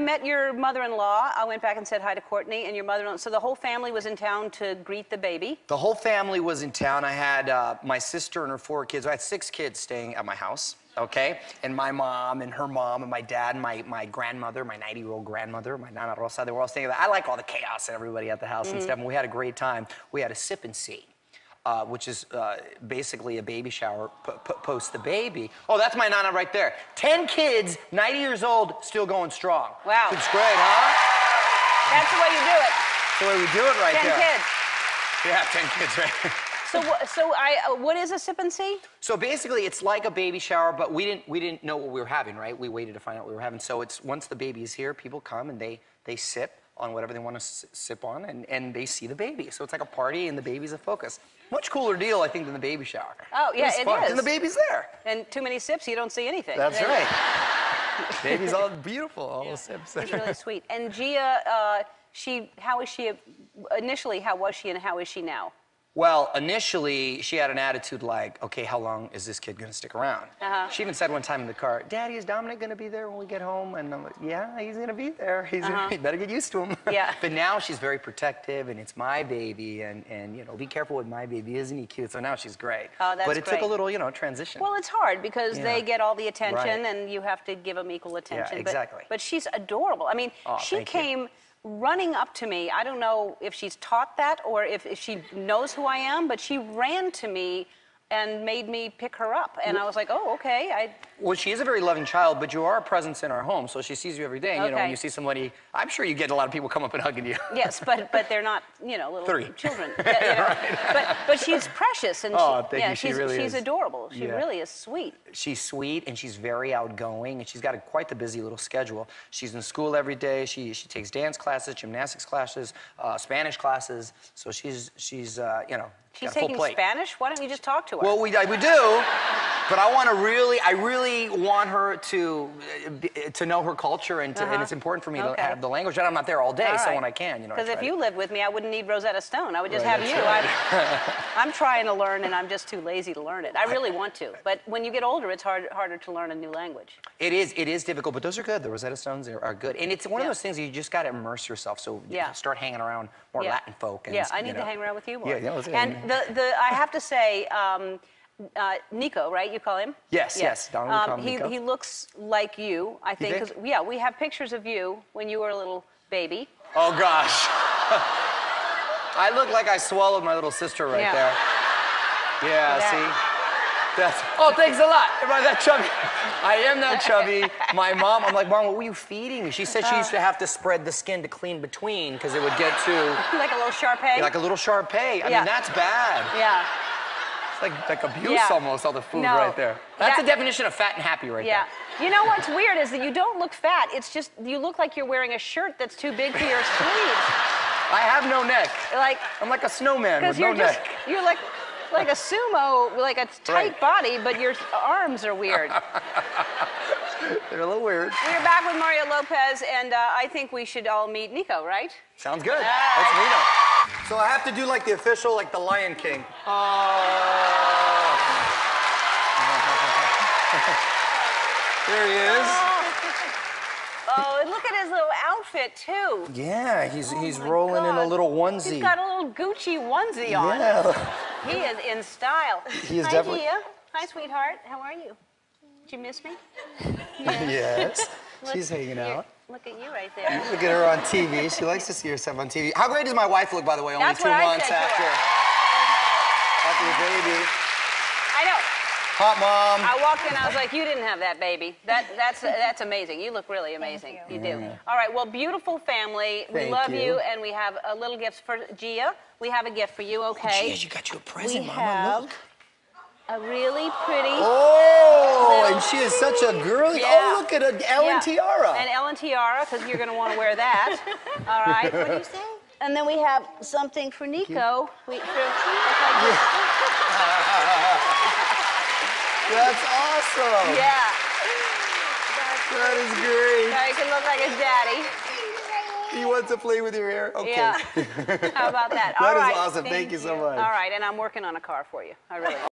I met your mother-in-law. I went back and said hi to Courtney and your mother-in-law. So the whole family was in town to greet the baby. The whole family was in town. I had uh, my sister and her four kids. I had six kids staying at my house, okay? And my mom and her mom and my dad and my, my grandmother, my 90-year-old grandmother, my Nana Rosa, they were all staying there. I like all the chaos and everybody at the house Mm-hmm. and stuff, and we had a great time. We had a sip and see. Uh, which is uh, basically a baby shower post the baby. Oh, that's my Nana right there. 10 kids, 90 years old, still going strong. Wow. It's great, huh? That's the way you do it. That's the way we do it right Ten there. kids. Yeah, 10 kids, right? So, so I, uh, what is a sip and see? So basically, it's like a baby shower, but we didn't we didn't know what we were having, right? We waited to find out what we were having. So it's once the baby is here, people come and they they sip on whatever they want to sip on, and, and they see the baby. So it's like a party, and the baby's a focus. Much cooler deal, I think, than the baby shower. Oh, yeah, it fun. is. And the baby's there. And too many sips, you don't see anything. That's right. Baby's all beautiful, all those sips. It's really sweet. And Gia, uh, she, how is she? Initially, how was she, and how is she now? Well, initially, she had an attitude like, okay, how long is this kid gonna stick around? Uh-huh. She even said one time in the car, Daddy, is Dominic gonna be there when we get home? And I'm like, yeah, he's gonna be there. He's you better get used to him. Yeah. but now she's very protective, and it's my baby, and, and you know, be careful with my baby. Isn't he cute? So now she's great. Oh, that's But it took a little, you know, transition. Well, it's hard because they get all the attention, Right. and you have to give them equal attention. But- exactly. But, she's adorable. I mean, Oh, she came. you. Running up to me. I don't know if she's taught that or if, if she knows who I am, but she ran to me and made me pick her up. And I was like, oh, okay. I, Well, she is a very loving child, but you are a presence in our home, so she sees you every day. And, you know, when you see somebody, I'm sure you get a lot of people come up and hugging you. yes, but but they're not, you know, little Three. children. You know. But but she's precious and Oh, she, thank yeah, you. She she's really she's is. adorable. She Yeah. really is sweet. she's sweet and she's very outgoing and she's got a, quite the busy little schedule. She's in school every day. She she takes dance classes, gymnastics classes, uh, Spanish classes. So she's she's uh, you know She's got a full taking. Spanish. Why don't you just talk to her? Well, we I- we do, but I want to really I really want her to uh, to know her culture and to, Uh-huh. it's important for me Okay. to have the language. And I'm not there all day, All so right. when I can, you know. Because if you to- lived with me, I wouldn't need Rosetta Stone. I would just Right, have you. that's I'm, I'm trying to learn, and I'm just too lazy to learn it. I really want to, but when you get older, it's hard, harder to learn a new language. It is. It is difficult, but those are good. The Rosetta Stones are, are good, and it's one Yeah. of those things you just got to immerse yourself. So you Yeah. start hanging around more Yeah. Latin folk. And, yeah, I you need to hang around with you more. Yeah, yeah, and the, the, I have to say, um, uh, Nico, right? You call him? Yes, yes, Dominic, we call him he, Nico. he looks like you, I think. think? 'cause- yeah, we have pictures of you when you were a little baby. Oh gosh. I look like I swallowed my little sister right Yeah. there. Yeah, Yeah. see? That's, oh, thanks a lot. Am I that chubby? I am that chubby. My mom, I'm like, Mom, what were you feeding me? She said she used to have to spread the skin to clean between because it would get too, like a little Shar-Pei. like a little Shar I Yeah. mean, that's bad. yeah. It's like, like abuse Yeah. almost, all the food No. right there. That's That- the definition of fat and happy right Yeah. there. You know what's weird is that you don't look fat. It's just you look like you're wearing a shirt that's too big for your sleeves. I have no neck. Like I'm like a snowman with no you're just neck. you're like like a sumo, like a tight Right. body, but your arms are weird. They're a little weird. We're back with Mario Lopez, and uh, I think we should all meet Nico, right? Sounds good. Let's meet him. So I have to do like the official, like the Lion King. Oh. there he is. Oh. oh, and look at his little outfit too. Yeah, he's he's Oh my rolling in a God. little onesie. He's got a little Gucci onesie on. yeah. He is in style. He is Hi, definitely- Gia. Hi, sweetheart. How are you? Did you miss me? yes. Look She's hanging out. Look at you right there. Look at her on TV. She likes to see herself on TV. How great does my wife look, by the way? Only That's two months after after the baby. I know. Hot mom. I walked in, I was like, you didn't have that baby. That, that's, that's amazing. You look really amazing. you. do. All right, well, beautiful family. we love you. and we have a little gift for Gia. We have a gift for you, okay? Oh, Jeez, you got you a present, we Mama. have Look. A really pretty. Oh, and she is such a girly. Oh, yeah. Oh, look at a Ellen Yeah, tiara. An Ellen tiara, because you're going to want to wear that. All right. What do you say? And then we have something for Nico. We, for, look like this. That's awesome. yeah. That is great. So he can look like his daddy. He wants to play with your hair. Okay. Yeah. How about that? That All is right. awesome. Thank, you so much. All right, and I'm working on a car for you. I really am.